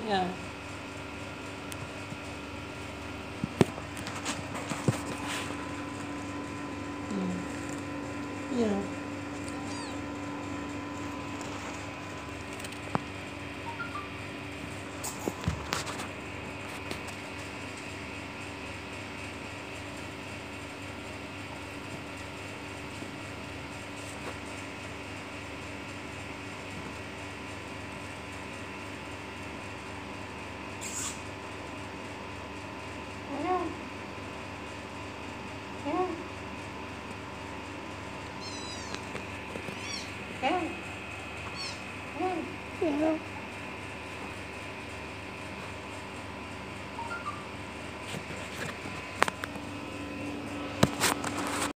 Yeah. Mm. Yeah. Ayan. Ayan. Ayan.